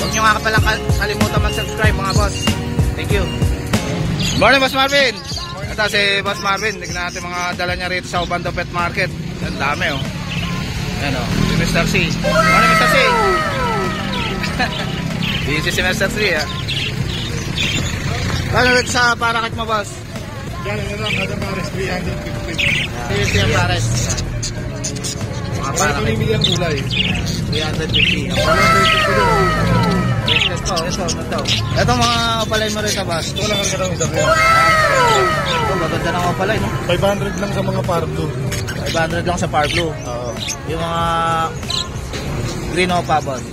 Huwag nyo nga ka palang kal- kalimutan mag-subscribe mga boss. Thank you. Morning, Boss Marvin. Ito si Boss Marvin. Tingnan natin mga dala niya rito sa Bando Pet Market. Ang dami oh. Ayan oh, si Mr. C. Morning, Mr. C. Busy si Mr. C ah. Kano rito sa parakit mo, boss? Yan, ano lang, kada pares, 350. Busy yung pares. Para tumimili ang kulay. 350. Ang pala, 350 Ito, ito, ito. Ito mga palay mo rin sa boss. Ito lang ang karang dami. Ito, maganda na mga palay, no? 500 lang sa mga pardo. 500 lang sa Par Blue. Oo. Yung mga green opa, boss.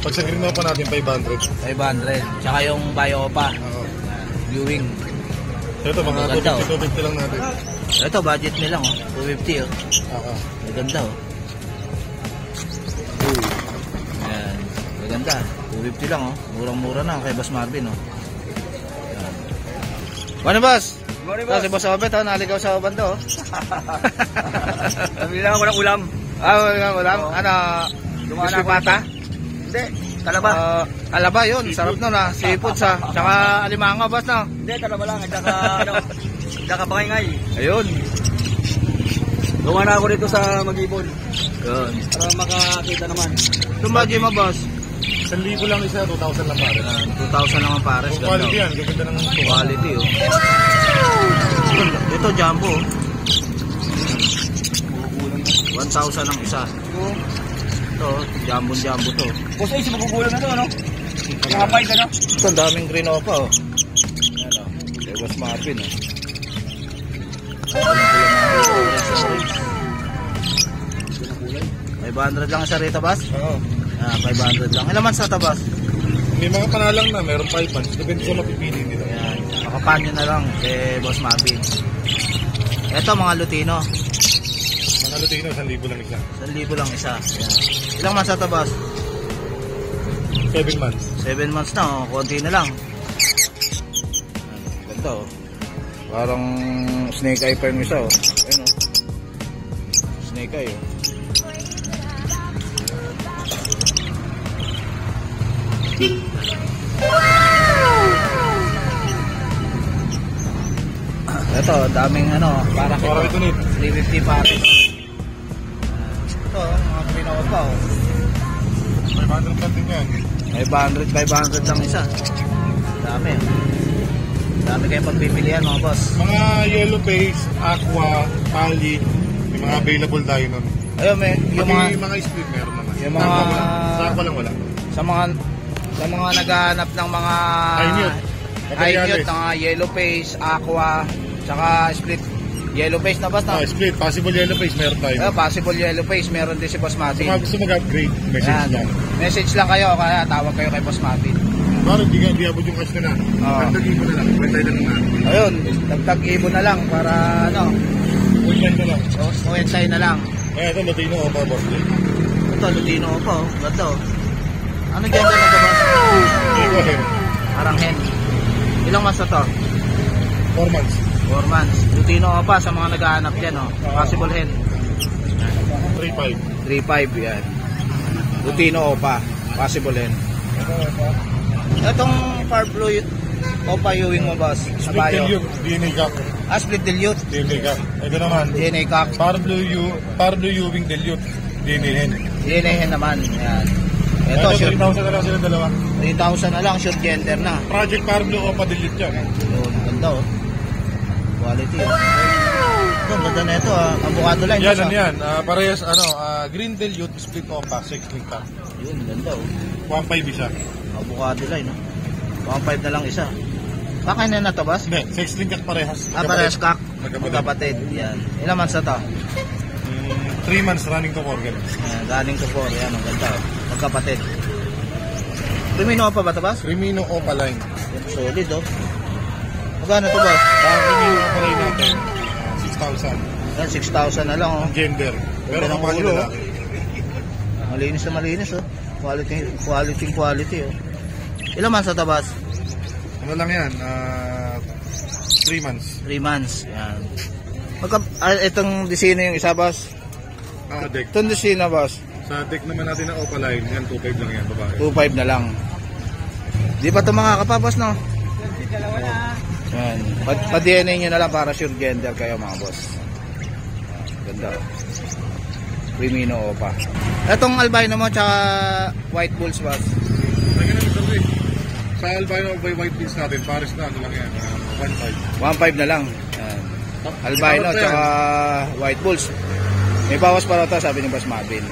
Pag sa green pa natin, 500. 500. Tsaka yung bio opa. Oo. Viewing. Ito, mga Maganda, oh. 250 lang natin. Ito, budget nilang, oh. 250, oh. Oo. Maganda, oh. Ayan. Maganda. 250 lang, oh. Murang-mura na kay Boss Marvin, oh. Ayan. Ano, boss? Morning, Ito, si Boss Obet, oh. Naligaw sa bando, oh. Nabili lang ako ng ulam. Ah, wala, wala. Oo. Ano, Dumaan gusto ako. pata? Hindi, talaba. Ah, talaba yun, sarap nun ah. Seafood sa, tsaka alimango, boss, no? Hindi, talaba lang. At saka, ano, saka pangingay. Ayun. Gawa na ako dito sa Magibon. Yun. Para makakita naman. Tumagi mo, boss. 1,000 lang isa, 2,000 lang pares. Ayan, 2,000 lang ang pares. Ganda. quality oh. yan, gaganda ng Quality, oh. Ito, ito jumbo, oh. 1,000 ang isa. Ito, jumbo jumbo to. Kasi ay, magugulang na to, ano? Mga five, ano? Ito, ang daming green opa, oh. Ayan, oh. Boss Marvin, oh. May 500 lang isa rito, boss? Oo. Ah, 500 lang. Ilan months na to, boss? May mga panalang na, meron 5 months. Depende sa mapipili nila. Ayan. Makapanyo na lang kay Boss Marvin. Ito, mga Lutino. Mga Lutino, 1,000 lang isa. 1,000 lang isa. Ayan. Ilang months na to, boss? 7 months. 7 months na, oh. Konti na lang. Ganda, oh. Parang snake eye pa yung isa, oh. Ayun, oh. Snake eye, oh. Ito, daming ano, para nito. 350 pare. Ito, mga pinawa pa, oh. 500 lang din yan. 500, 500 lang isa. Dami. ah. Dami kayong pagpipilian mga boss. Mga yellow face, aqua, pali, may mga available tayo nun. Ayun, may, yung Pati mga, yung mga split meron naman. yung mga- Aqua. Sa aqua lang wala. sa mga, sa mga naghahanap ng mga newt. eye Materials. newt, mga yellow face, aqua, tsaka split yellow face na boss Ah, split, possible yellow face meron tayo. Ayun, possible yellow face, meron din si Boss Kung Martin. mga gusto mag-upgrade, message Yan. lang. Message lang kayo, kaya tawag kayo kay Boss Martin. Baro, di ka, di abot yung cash na na. Oo. Ang tagi mo na lang, lang na. Ayun, dagdag ibon na lang para ano, Kwentay na lang. OSI na lang. Eh, ito, Latino o pa, boss. Ito, po. Ganda oh. Ano gender na to boss? Iko hen, Parang hen. Ilang months na to? 4 months. 4 months. Lutino ko pa sa mga naghahanap dyan oh. Possible hen. 3.5. 3.5 yan. Lutino ko pa. Possible hen. Itong Far Blue Opa Ewing mo boss. Sa Split bayo. dilute, DNA gap. Ah, split dilute. DNA gap. Ito naman, DNA cock. Parblue U, Parblue Ewing dilute, DNA hen. DNA hen naman. Yan. Ito, Ito, shoot. 3,000 na lang sila dalawa. 3,000 na lang. Shoot gender na. Project Parblue o pa dilute yan. Yun, ganda oh. Quality oh. Ito, ganda na ito ah. Avocado line. Yan, ah. yan. Ah, parehas, ano, ah, green dilute, split opa, 6 link pack. Yun, ganda oh. 1.5 isa. Avocado line, no? 1.5 na lang isa. Kakain na na to, boss? Hindi, 6 link at parehas. Ah, parehas kak. Magkapatid. Magkapatid. Yan. Ilang months na to? 3 months running to organ. Yan, galing to 4. Yan, ang ganda. oh. Magkapatid. Lumino pa ba to, boss? Crimino Opa line. Yan, solid, oh. Magkano to, boss? Ang Crimino Opa line natin, 6,000. Yan, 6,000 na lang, oh. Ang gender. Pero Ganda ng kapag ulo, lalaki. Malinis na malinis, oh. Quality, quality, quality, oh. Ilang months na to, boss? Ano lang yan, ah 3 months. 3 months. Yan. Magka, ah, itong disino yung isa, boss. Ah, deck. Itong disino, boss. Sa deck naman natin na Opaline, yan 2.5 lang yan, babae. 2.5 na lang. Di pa ito mga kapapos, no? Yan. Pa- Pa-DNA nyo na lang para sure gender kayo, mga boss. Ganda. Primino Opa. Itong albino mo, tsaka white bulls, boss. Lagyan namin survey. Sa albino by white beans natin, Paris na, ano lang yan, ah, 1.5. 1.5 na lang. Yan. Albino, tsaka white bulls. May bawas para ito, sabi ni Boss Marvin.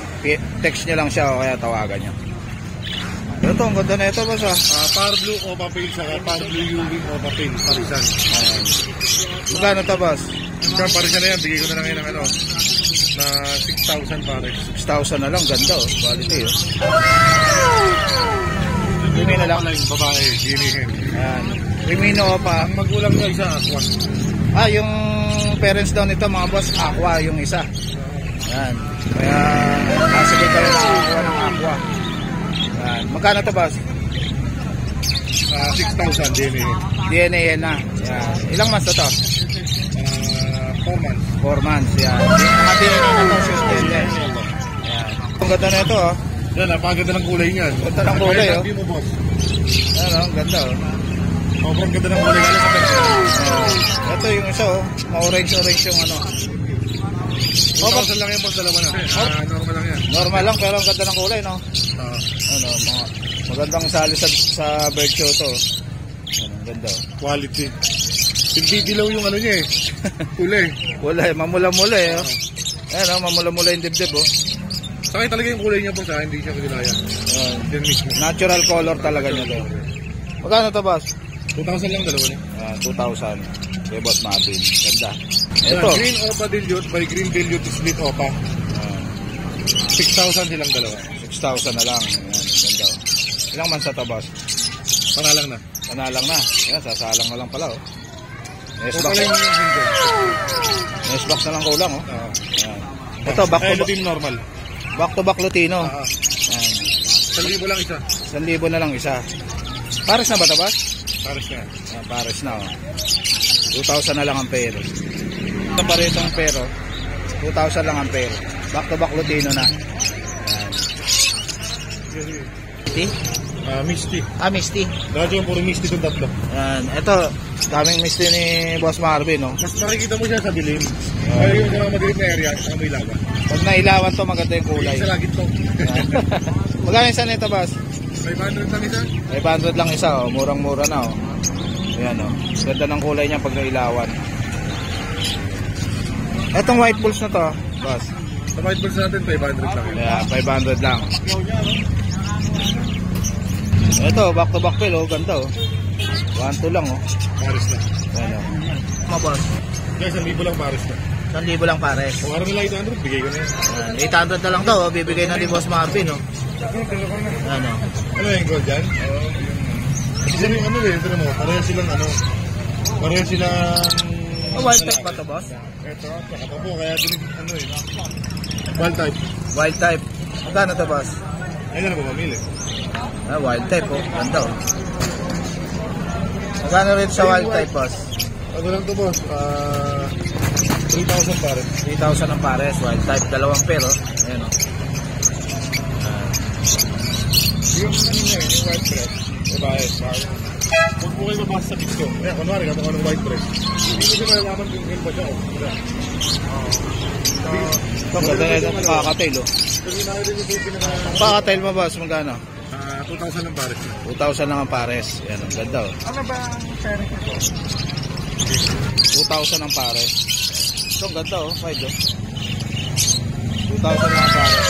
Text nyo lang siya o kaya tawagan nyo. Ito, ang ganda na ito, boss, ah. Ah, Power Blue Opa Pale, saka Power Blue UV Opa Pale, Parisan. Ayan. Magkano ito, boss? Yung Parisan na yan, bigay ko na lang yan ng ano, na 6,000 pares. 6,000 na lang, ganda, oh. Quality, oh. Bigay na lang. Opaline, babae, ginihin. Ayan. Primino Opa. Ang magulang niya isa, Aqua. Ah, yung parents daw nito, mga boss, aqua yung isa. Yan. Kaya, nasabay kayo Magkano to, boss? Ah, 6,000 ginihin. DNA yan na. Yan. Ilang months na to? Ah, 4 months. 4 months. Yan. Mga DNA na to, DNA. Yan. Ang ganda na ito, oh. Yan, napakaganda ng kulay niyan. Ganda ng kulay, oh. sabi mo, boss. Yan, oh. Ang ganda, oh. Sobrang ganda ng kulay. Lalo sa pera. Ito yung isa, oh. Ma-orange-orange yung ano. 2,000 lang yan, boss, dalawa na. Ah, normal lang yan. Normal lang, pero ang ganda ng kulay, no? Ah, Ano, mga magandang sali sa, sa bird show to. Ano, ang ganda, quality. Hindi dilaw yung ano niya eh. Kulay. Eh, mamula-mula eh. Oh. Ayan, oh, mamula-mula yung dibdib, oh. Saka talaga yung kulay niya, boss, ah. Hindi siya. Yan mismo. Natural color talaga niya to. Magkano to, boss? 2,000 lang dalawa niya. Ayan, 2,000. Kay Boss Marvin. Ganda. Ito. Ito. Green Opa Dilute by Green Dilute Split Opa. Ayan, 6,000 silang dalawa. 6,000 na lang. Ayan, ganda. oh. Ilang months na to, boss? Panalang na. Panalang na. Ayan, sasalang na lang pala, oh. Nest Opa box. lang yung single. Nest box na lang kulang, oh. Ah. Ayan. Ito, back to back, normal. back, to back Lutino. Ah. Ayan. 1,000 lang isa. 1,000 na lang isa. Pares na ba boss? Pares na. Ah, pares na, oh. 2,000 na lang ang pero. Ito pa ang pero. 2,000 lang ang pero. Back to back Lutino na. Misty? Ah, Misty. Ah, Misty. Dati yung puro Misty itong tatlo. Ayan. Ito, daming Misty ni Boss Marvin, no? Mas makikita mo siya sa dilim. Kaya yung mga madilim na area, saka may laban. Pag nailawan to, maganda yung kulay. Sa lagit to. Magkano isa nito, boss? 500 lang isa. 500 lang isa, oh. Murang-mura na, oh. Ayan, oh. Ganda ng kulay niya pag nailawan. Etong white bulls na to, boss. Sa white balls natin, 500 lang. Ayan, 500 lang. Ito, back to back pill, oh. Ganda, oh. 1-2 lang, oh. Pares na. Ayan, oh. Mga boss, Guys, 1,000 lang pares na. 1,000 lang pares. Kung araw nila 800, bigay ko na yan. Ayan, 800 na lang to, oh. Bibigay na ni Boss Marvin, oh. Ano? Ano yung gold dyan? Kasi yung ano eh, ito mo, pareho silang ano, pareho silang... Oh, wild type ba to, boss? Ito, tsaka po, kaya dinig, ano eh. Wild type. Wild type. Magkano to, boss? Ayun na ba mamili? Ah, wild type, oh. Ganda, oh. Magkano rin sa wild type, boss? Ano lang to boss? Ah, 3,000 pare. 3,000 ang pares, wild type, dalawang pero. Ayan, oh. Yung ano niya, yung white bread. Babae, babae. Huwag po kayo mabasa sa picture. Kaya kunwari, kamukha ng white bread. Hindi ko siya malalaman kung ganun ba siya. oh. Diba? Ito, ganda na itong kakatail, oh. Kakatail mo, boss, magkano? Ah, 2,000 lang pare. 2,000 lang ang pares. Ayan, ang ganda, oh. Ano ba ang sharing ko? 2,000 ang pares. Ito, ang ganda, oh. Wide, oh. 2,000 lang ang pares.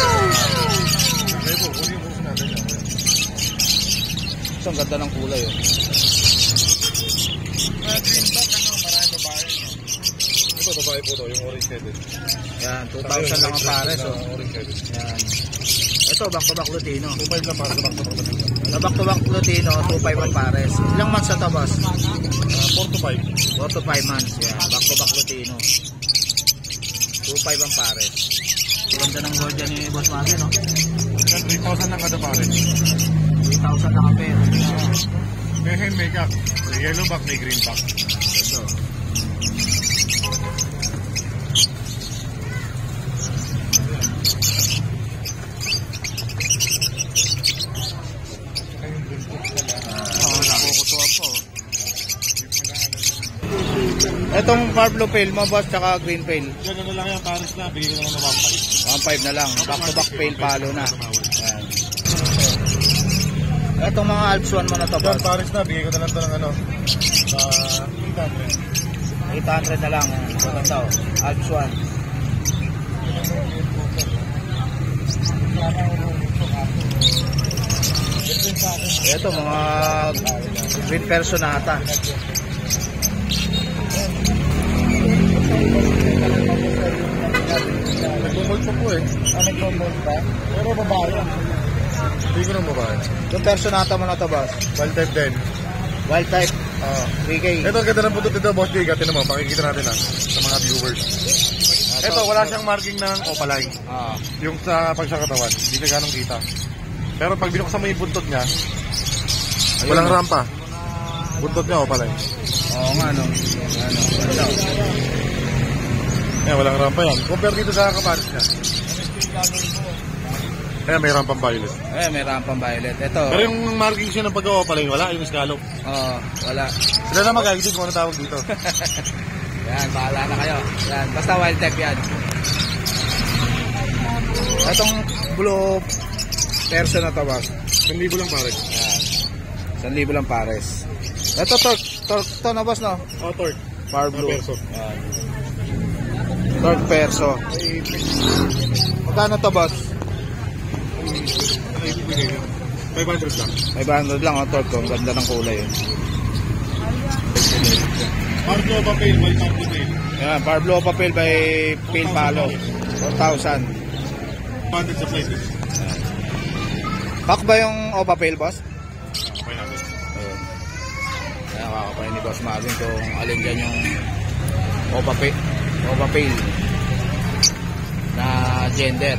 Ito, ang ganda ng kulay, oh. Ah, green back, ano, marami babae. Ito, babae po to, yung orange headed. Yan, 2,000 lang ang pares, oh. Headed. Yan. Ito, back-to-back Lutino. 2,500 lang para sa back to back. Sa back-to-back Lutino, 2,500 ang pares. Ilang months na to, boss? Ah, 4 to 5. 4 to 5 months. Yan, back-to-back Lutino. 2,500 ang pares. Ganda ng gold ni Boss Magi, no? Yan, 3,000 lang kada pare. 3,000 lang ang pera. May hand. May yellow back, may green back. Itong Pablo Pale mo, boss, tsaka Green Pale. Yan ano lang yan, Paris na. Bigay ko naman ng 1.5. 1.5 na lang. Back to back pale palo na. Yan. Itong mga Alps 1 mo na to, Yan, boss. Paris na. Bigay ko na lang ito ng ano. Uh, 800 na lang. Ito to. Alps 1. Ito mga green personata. Nagbumold pa po eh. Ah, nag-promote ba? Pero babae. Hindi ko ng babae. Yung personata mo na to, boss. Wild type din. Wild type. Ah. 3K. Ito, ang ganda ng putot nito, Boss Jake. Ito naman, pakikita natin ah, sa mga viewers. Ito, wala siyang marking ng opaline. Ah. Yung sa pag sa katawan, hindi ka ganong kita. Pero pag binuksan mo yung buntot niya, walang rampa. Buntot niya, opaline. Oo nga, no. Ano, ganda. Yan, walang rampa yan. Compare dito sa kapares niya. Ayan, may rampang violet. Eh, may rampang violet. Ito. Pero yung marking siya ng pag-opaline, wala. Yung scallop. Oo, wala. Sila na mag-guide kung ano tawag dito. Yan, bahala na kayo. Yan, basta wild type yan. Itong blue perso na boss. 1,000 lang pare. Yan. 1,000 lang pares. Ito, torque. Torque to na, boss, no? Oh, torque. Far blue. Yan. Torque perso. Magkano to, boss? Ano ibibigay niya? 500 lang. 500 lang, oh, torque to. Ang ganda ng kulay, yun. Marco Papel, white top detail. Yan, Parblo papel by Pale Palo. 4,000. 100 sa plate. Pack ba yung Opa Pale, boss? Okay natin. Ayun. Kaya kakapay ni Boss Marvin kung alin dyan yung Opa Pale, Opa Pale na gender.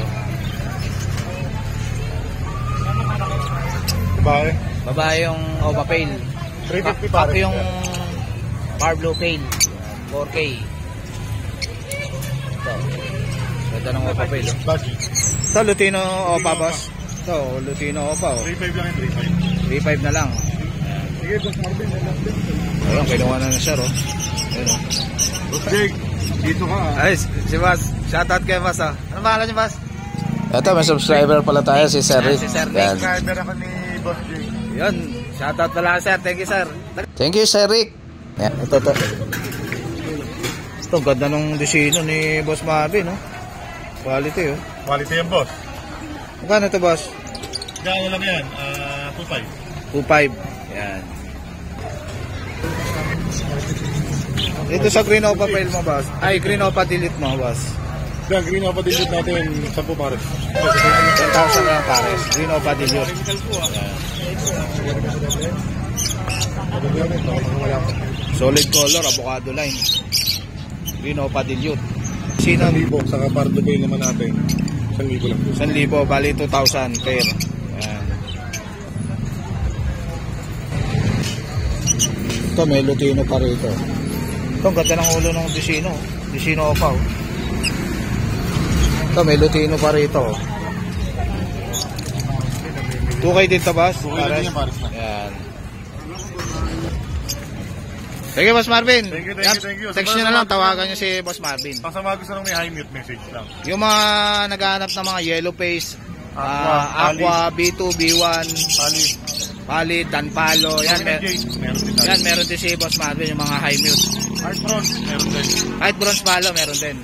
Babae. Babae yung Opa Pale. 350 Pack pare. yung Parblo Pale. 4K. Ito. Ganda ng Opa Pale. oh. Ito, Lutino Opa, boss. Ito, Lutino Opa. Oh. 3.5 lang yung 3.5. 3.5 na lang. Sige, Boss Marvin. Ayun, kinuha na na siya, oh. Ayun, oh. Boss Jake, dito ka. ah. Ay, si Bas. Shoutout kay Bas, ah. Ano pangalan niyo, Bas? Ito, may subscriber pala tayo, si Sir Rick. Si Sir Rick. Subscriber ako ni Boss Jake. Yun, shoutout pala, Sir. Thank you, Sir. Thank you, Sir Rick. Yan, ito, ito. Ito, ganda ng disino ni Boss Marvin, no? Quality, oh. Quality yan, boss. Magkano ito, Boss? Gano'n lang yan, ah, 2.5. 2.5. Yan. Dito sa Green Opa Pale mo, Boss. Ay, Green Opa Delete mo, Boss. Yan, green up din natin 10 pare. 10,000 lang pares. Green Opa Delete. Solid color, avocado line. Green Opa Delete. Sino? 1,000 saka pardo pay naman natin. 1,000 lang. 1,000, bali 2,000 pair. Ayan. Ito, may Lutino pa rito. Ito, ang ganda ng ulo ng Disino. Disino Opa, oh. Ito, may Lutino pa rito. oh. 2K dito, boss? 2K din yan, pares na. Ayan. Sige, Boss Marvin. Thank you, thank you, thank you. Text nyo na lang, tawagan nyo si Boss Marvin. Pag sa mga gusto nang may high mute message lang. Yung mga naghahanap ng mga yellow face, Aqua, ah, Aqua, B2, B1, Ali, Palid, Danpalo, yan, mer din yan, meron din si Boss Marvin, yung mga high mute. Hard bronze, meron din. Kahit bronze palo, meron din.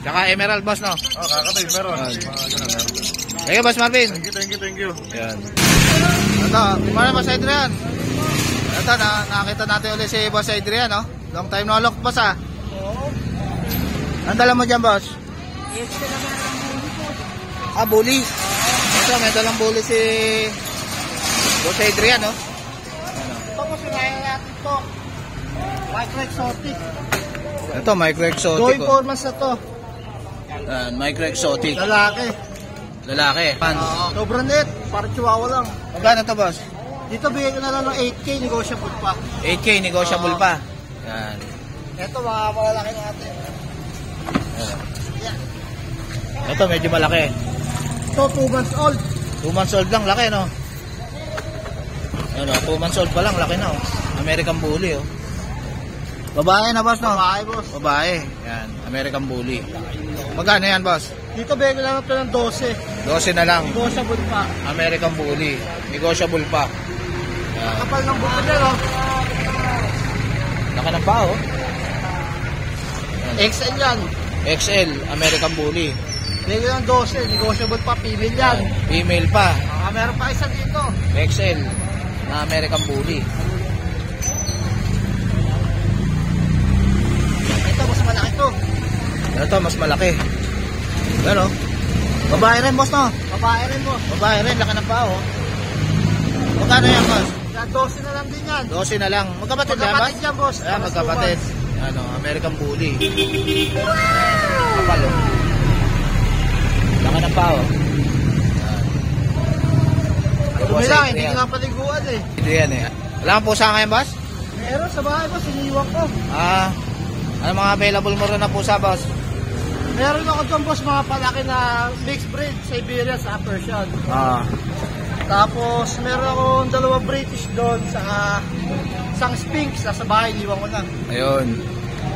Tsaka emerald, boss, no? Oh, kakatay, meron. Mga ganun, meron din. Sige, Boss Marvin. Thank you, thank you, thank you. Yan. Ito, kumara Boss Adrian. Ito, na, nakita natin ulit si Boss Adrian, no? Long time no look, boss, ah. Ang dala mo dyan, boss? Ah, bully. Ito, may dalang bully si Boss Adrian, no? Tapos sinayin natin to. Micro Exotic. Ito, micro exotic. Going Oh. four months na to. Yan, micro exotic. Lalaki. Lalaki. Pan. Sobrang net. Parang chihuahua lang. Magkano to, boss? Dito bigay ko na lang ng 8K, negotiable pa. 8K, negotiable Oo. pa. Yan. Ito mga malalaki natin. Yan. Ito, medyo malaki. Ito 2 months old. 2 months old lang, laki, no? Ano, 2 months old pa lang, laki na, oh. American Bully, oh. Babae na boss, no? Babae, boss. Babae. Yan, American Bully. Magkano yan, boss? Dito bigyan lang ito ng 12. 12 na lang. Negotiable pa. American Bully. Negotiable pa. Yan. Kapal ng buko niya, no? Laka ng pa, oh. XL yan. XL, American Bully. Bigyan ng 12. Negotiable pa. Female yan. Female pa. Ah, meron pa isa dito. XL na American Bully. Ito, mas malaki. Yan, oh. Babae rin, boss, no? Babae rin, boss. Babae rin, laki ng pa, oh. Magkano yan, boss? Yan, 12 na lang din yan. 12 na lang. Magkapatid yan, boss? Magkapatid yan, boss. Ayan, magkapatid. Ano, American Bully. Kapal, oh. Laki ng pa, oh. Dumi lang, hindi ko napaliguan eh. Ito yan, eh. Wala kang pusa ngayon, boss? Meron sa bahay, boss. Iniiwan ko. Ah, ano mga available mo rin na pusa, boss? Meron ako doon, boss, mga palaki na mixed breed. Siberia sa Persian. Ah. Tapos, meron akong dalawa British doon sa isang Sphinx. Nasa bahay, iniwan ko na. Ayun.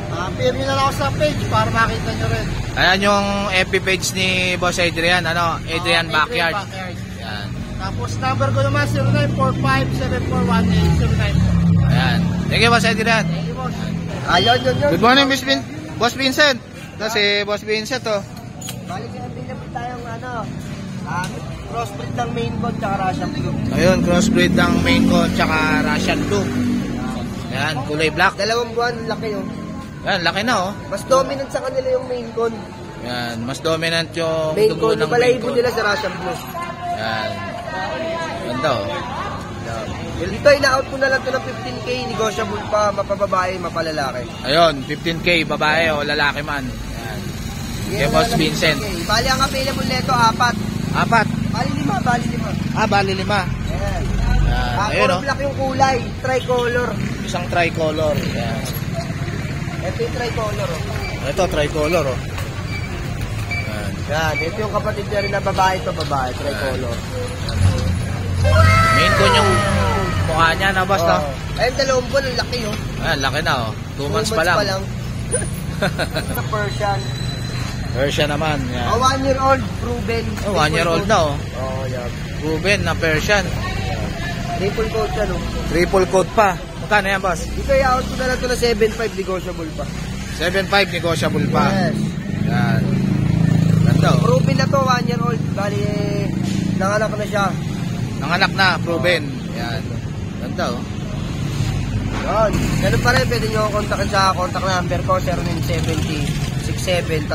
Uh, PM na lang ako sa page para makita nyo rin. Ayan yung FB page ni Boss Adrian, ano? Adrian Ah, Backyard. Backyard. Ayan. Tapos, number ko naman, 0945-7418-09. Ayan. Thank you, Boss Adrian. Thank you, boss. Ayun, yun, yun. Good morning, Miss Vin Boss Vincent. Ito si Boss Vincent, oh. Balik na naman tayong ano, ah, crossbreed ng main bone tsaka Russian blue. Ayun, crossbreed ng main con tsaka Russian blue. Ayan, kulay black. Dalawang buwan, laki yun. Ayan, laki na, oh. Mas dominant sa kanila yung main con. Ayan, mas dominant yung dugo con, ng yung main balahibo con. nila sa Russian blue. Ayan. Ganda, oh. Dito, ina-out ko na lang to ng 15k, negotiable pa, mapababae, mapalalaki. Ayun, 15K, babae o lalaki man. Ayan. Kay Boss Vincent. Bali, ang available nito, apat. Apat. Bali lima, bali lima. Ah, bali lima. Ayan. Ayan, Ah, ayun, puro oh. black yung kulay, tricolor. Isang tricolor. Ayan. Ito yung tricolor. Oh. Ito, tricolor, oh. Ayan. Yan, ito yung kapatid niya rin na babae to babae, tricolor. Main con yung mukha niya na, boss, no? Oh. Ayun, dalawang buwan, ang laki oh. Ayan, laki na, oh. Two months, Two pa lang. Sa Persian. Persian naman. Yan. A one year old, proven. Oh, one year old na, oh. Oh, yan. Ruben na Persian. Triple coat siya, no? Triple coat pa. Magkano yan, boss? Dito, i-out ko na lang ito na 7.5 negotiable pa. 7.5 negotiable pa. Yes. Yan. Ganda, oh. Proven na to, one year old. Bali, nanganak na siya. Nanganak na, proven. Yan. Ganda, oh. Yan. Ganun pa rin, pwede nyo kontakin sa contact number ko, 0970 67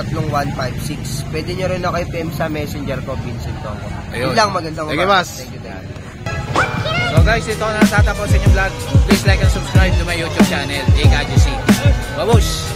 Pwede nyo rin ako i-PM sa messenger ko, Vincent Tongo. Ayun. Yun lang, magandang Thank you, umaga. boss. Thank you, you. So guys, ito na natatapos sa inyong vlog. Please like and subscribe to my YouTube channel, AKGC. Babush!